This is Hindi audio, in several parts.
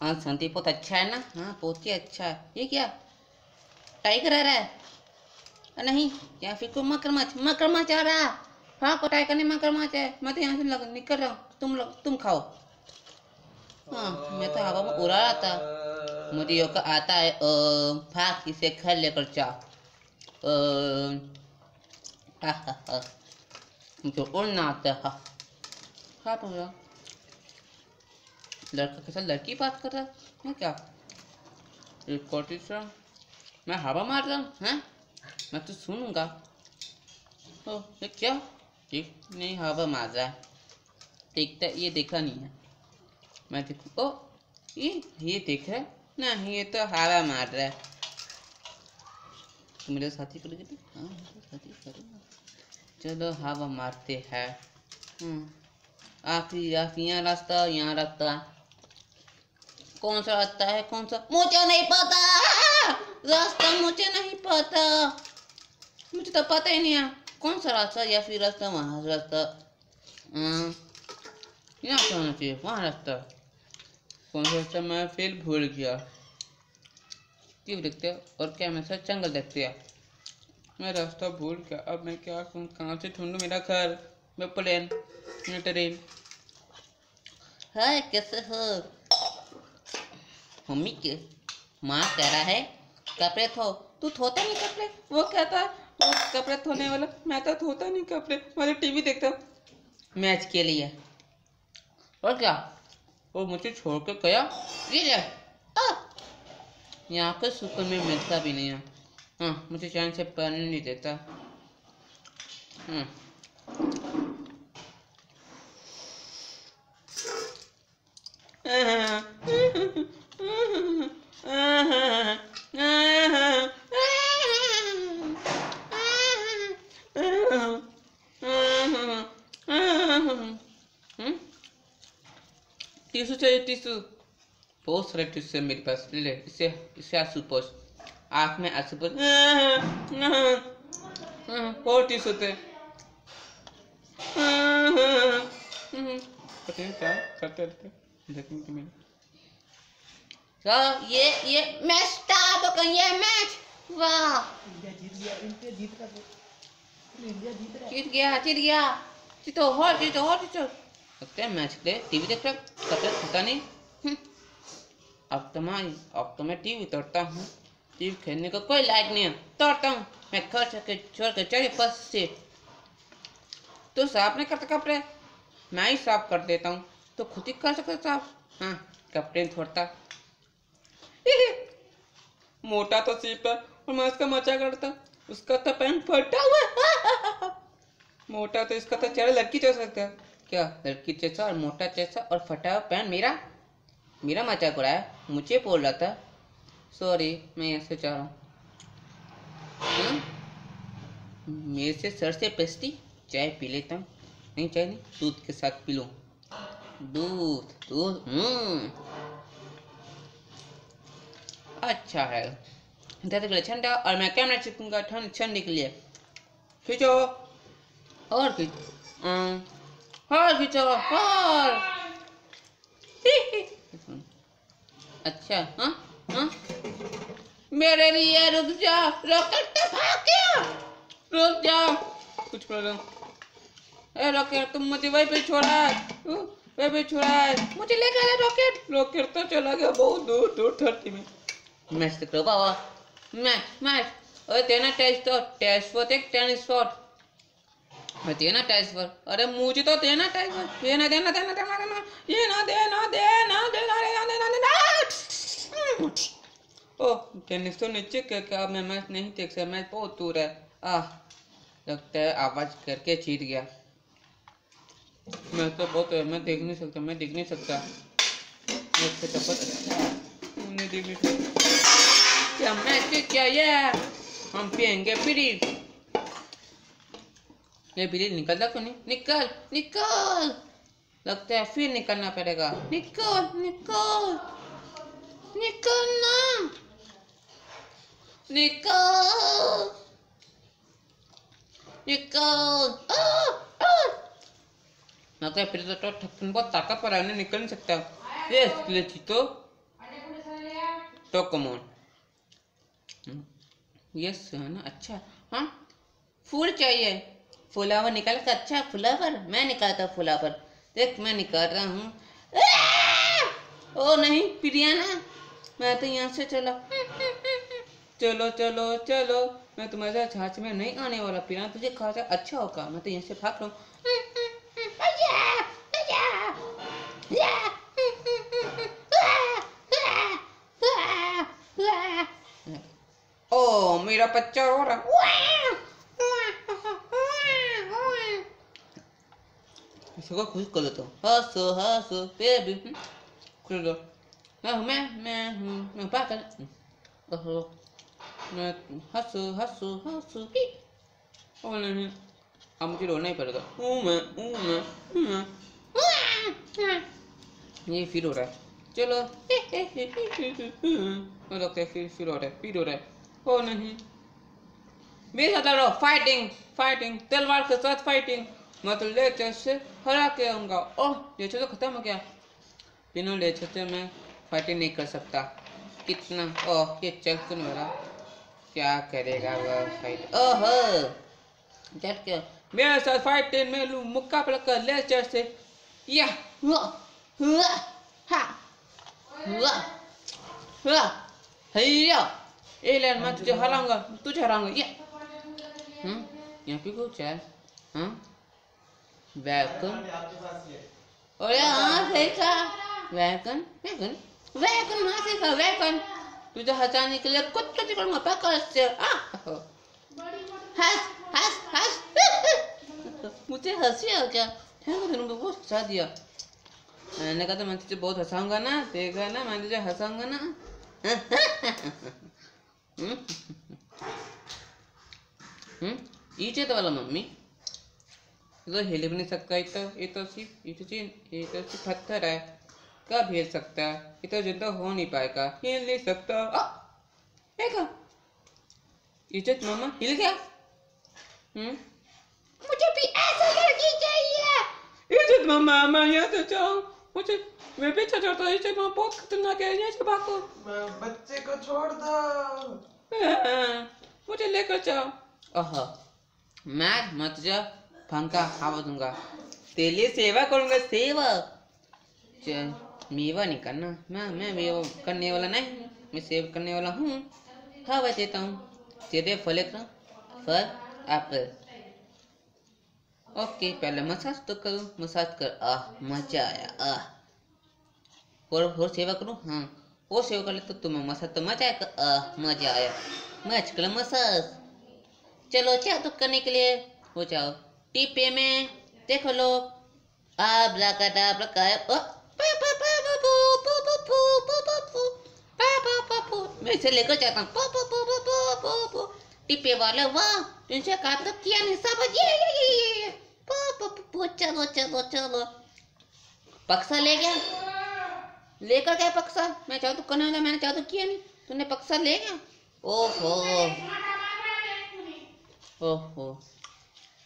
हाँ संदीप बहुत अच्छा है ना? हाँ बहुत ही अच्छा है। ये क्या? टाइगर आ रहा है नहीं या फिर कोई मगरमच्छ मगरमच्छ आ रहा। है हाँ को टाइगर नहीं मगरमच्छ है। मैं तो यहाँ से लग निकल रहा हूँ। तुम लोग तुम खाओ। हाँ मैं तो हवा में उड़ा रहा था मुझे योगा आता है अ, भाग इसे घर लेकर जाओ हा, हा, हा। मुझे उड़ना आता है। हाँ बोल रहा लड़का के साथ लड़की बात कर रहा है? क्या? रिकॉर्डिंग मैं हवा मार रहा हूँ, हैं? मैं तो सुनूँगा। ओ, ये क्या? ये नहीं, हवा मार रहा है। देखता ये देखा नहीं है। मैं देखू, ओ, ये ये देख रहा है? नहीं, ये तो हवा मार रहा है। तो मेरे साथी करोगे तो हाँ? साथी करूँगा चलो, हवा मारते हैं। हम्म। आप यहाँ रास्ता यहाँ रास्ता। कौन सा रास्ता है कौन सा? मुझे नहीं पता। रास्ता मुझे नहीं पता। मुझे तो पता ही नहीं है। कौन सा रास्ता या फिर रास्ता वहाँ रास्ता? हम्म, यहाँ से होना चाहिए? वहाँ रास्ता। कौन सा रास्ता? मैं फिर भूल गया। क्यों देखते और क्या मैं सर जंगल देखते हैं? मैं रास्ता भूल गया। अब मैं क्या करूँ? कहाँ से ढूंढूं मेरा घर? मैं प्लेन मैं ट्रेन। हाय कैसे हो? मम्मी के माँ कह रहा है कपड़े धो। तू धोता नहीं कपड़े? वो कहता है वो कपड़े धोने वाला मैं तो धोता नहीं कपड़े मैं तो टीवी देखता हूँ। मैच के लिए। और क्या? वो मुझे छोड़ के गया? ये ले। यहाँ पे सुकून में मिलता भी नहीं है। हाँ मुझे चैन से पढ़ने नहीं देता। हम्म टिश्यू बहुत सारे टिश्यू मेरे पास ले ले इससे इससे आँसू पोछ आँख में आँसू पोछ और टिश्यू थे। पता नहीं क्या करते रहते देखने के मैंने तो ये ये मैच स्टार्ट हो गई है मैच वाह जीत गया जीत गया। जीतो और जीतो और जीतो। लगता है मैच दे टीवी देख रहा कपड़े पता नहीं। हम्म। अब तो मैं अब तो मैं टीवी तोड़ता हूँ। टीवी खेलने का कोई लायक नहीं है। तोड़ता हूँ। मैं घर के छोड़ के चढ़ी बस से। तो साफ़ नहीं करता कपड़े? मैं ही साफ़ कर देता हूँ। तो खुद ही कर सकता साफ़ हाँ कपड़े छोड़ता मोटा तो सीप है और मैं उसका मज़ा करता उसका तो पैंट फटा हुआ मोटा तो इसका तो चेहरा लड़की जैसा लगता है। क्या? लड़की जैसा और मोटा जैसा और फटा हुआ पैंट मेरा? मेरा मज़ाक उड़ाया। मुझे बोल रहा था। सॉरी मैं ऐसे जा रहा हूँ। हाँ? मेरे से सर से पेस्टी? चाय पी लेता हूँ। नहीं, चाय नहीं, दूध के साथ पी लो। दूध दूध हम्म। अच्छा है। दादा के ठंडा और मैं कैमरा चिपकूँगा, ठंड ठंडी के लिए। खींचो। और खींच। और खींचो और अच्छा हाँ हाँ। मेरे लिए रुक जा रॉकेट तो भाग गया। रुक जा। कुछ प्रॉब्लम। ए, रॉकेट, तुम मुझे वहीं पे छोड़ा है। वहीं पे छोड़ा है। मुझे ले गया रॉकेट। रॉकेट तो चला गया बहुत दूर दूर धरती में। मैच करो बाबा। मैच मैच अरे देना टेस्ट तो टेस्ट फॉर एक टेनिस शॉट देना टेस्ट पर। अरे मुझे तो देना टेस्ट पर। देना देना देना देना देना। ये ना देना देना देना देना देना। देना ओ टेनिस तो नीचे के क्या मैं मैच नहीं देख सकता मैच बहुत दूर है। आह, लगता है आवाज़ करके जीत गया। मैं तो बहुत, मैं देख नहीं सकता, मैं देख नहीं सकता। मैं तो अच्छा मैं नहीं देख नहीं सकता। क्या मैच क्या ये हम पियेंगे बीड़ी ये बिल्ली निकलता क्यों नहीं निकल निकल। लगता है फिर निकलना पड़ेगा। निकल निकल। निकलना। निकल। निकल। लगता है फिर तो ठक्कन बहुत ताकत पर है निकल नहीं सकता। ये इसलिए चीतो टोकोमोन यस है ना? अच्छा। हाँ? फूल चाहिए। फुलावर निकाल कर अच्छा फुलावर, मैं निकालता फुलावर। देख, मैं निकाल रहा हूँ। ओ नहीं प्रियाना मैं तो यहाँ से चला। चलो चलो चलो। मैं तुम्हारे साथ छाछ में नहीं आने वाला। प्रिया तुझे खासा अच्छा होगा। मैं तो यहाँ से भाग रहा हूँ। ओ, मेरा बच्चा रो रहा। इसको खुश कर लेता हूँ हंसो हंसो बेबी खुश लो मैं हूँ मैं मैं हूँ मैं पागल ओहो मैं हंसो हंसो हंसो ओ नहीं अब मुझे रोना ही पड़ेगा ऊ मैं ऊ मैं ऊ मैं ये फिर हो रहा है चलो लगता है फिर फिर हो रहा है फिर हो रहा है ओ नहीं मेरे साथ लड़ो फाइटिंग फाइटिंग तलवार के साथ फाइटिंग मैं तो लेचर से हरा के आऊँगा ओह लेचर तो खत्म हो गया बिना लेचर से मैं फाइटिंग नहीं कर सकता कितना ओह ये चल क्यों रहा क्या करेगा वह फाइट ओह डट क्या मेरे साथ फाइटिंग में लू मुकाबला कर लेचर से या हुआ हुआ हा हुआ हुआ हैया ए ले मैं तुझे हराऊँगा तुझे हराऊँगा ये हम्म यहाँ पे कुछ है हाँ वैकन अरे हाँ सही था वैकन वैकन वैकन हाँ सही था वैकन तुझे हटाने के लिए कुछ कुछ करूँगा पकड़ से हंस हंस हंस। मुझे हँसी आ गया। है मुझे उनको बहुत हंसा दिया। मैंने कहा था मैं तुझे बहुत हंसाऊँगा ना। देखा ना मैं तुझे हंसाऊँगा ना। हम्म। हम्म। ईचेत वाला मम्मी। तो हिल भी नहीं सकता ये तो ये तो सिर्फ़ ये तो सिर्फ़ ये तो सिर्फ़ पत्थर है। कब हिल सकता है? ये तो ज़िंदा हो नहीं पाएगा। हिल नहीं सकता। देखा इज़्ज़त मामा हिल गया? हम्म? मुझे भी ऐसा लड़की चाहिए। इज़्ज़त मामा मैं यहाँ से जाऊँ मुझे मैं पीछे चढ़ता हूँ इज़्ज़त मामा बहुत खतरनाक है यहाँ से भागो बच्चे को छोड़ दो। मुझे लेकर जाओ। ओह मैं मैं तुझे पंखा हवा दूँगा तेरी सेवा करूँगा सेवा मेवा नहीं करना मैं मैं मेवा करने वाला नहीं मैं सेव करने वाला हूँ हवा देता हूँ तेरे फल फल एप्पल ओके पहले मसाज तो करूँ मसाज कर आह मज़ा आया आह और और सेवा करूँ हाँ और सेवा कर ले तो तुम्हें मसाज तो मज़ा आएगा आह मज़ा आया मच कर मसाज चलो चाह तो करने के लिए हो जाओ टीपे में देख लो आबला मैं लेकर जाता हूँ वाह तुमसे काम तो किया नहीं सब ये ये ये ये चलो चलो चलो ले गया लेकर गया पक्सा मैं जादू करने वाला मैंने जादू किया नहीं तूने पक्सा ले गया ओहो ओहो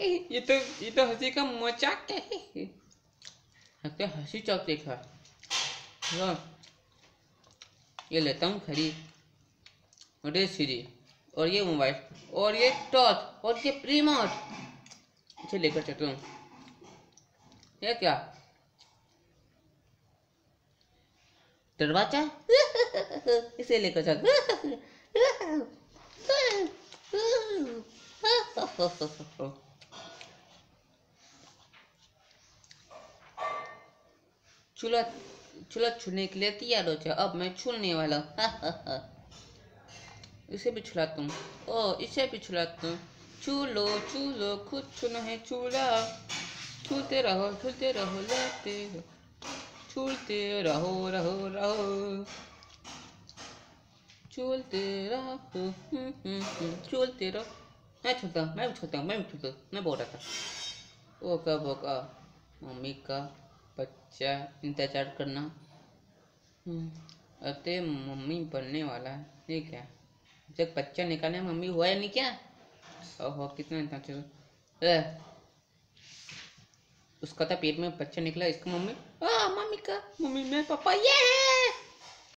ये तो ये तो हँसी का मज़ाक है। है हँसी चौक देखा। हाँ ये लेता हूँ खरीद और ये सीरी और ये मोबाइल। और ये टॉर्च। और ये रिमोट इसे लेकर चलता हूँ। ये क्या? दरवाज़ा? इसे लेकर चल। चूल्हा चूल्हा छूने के लिए तैयार हो जाओ। अब मैं छूने वाला हूँ। इसे भी छुलाता हूँ। ओ इसे भी छुलाता हूँ। छू लो छू लो खुद छूना है चूल्हा छूते रहो छूते रहो लेते छूते रहो रहो रहो। चलते रहो हम्म, हम्म, हम्म, चलते रहो। मैं छूता मैं भी छूता मैं भी छूता मैं बोल रहा था। ओका बोका मम्मी का बच्चा इंतज़ार करना। हम्म, अरे मम्मी बनने वाला है ये क्या? जब बच्चा निकालने मम्मी हुआ है नहीं क्या? ओहो कितना इतना चलो उसका था पेट में बच्चा निकला इसका मम्मी? आ मम्मी का मम्मी मेरे पापा ये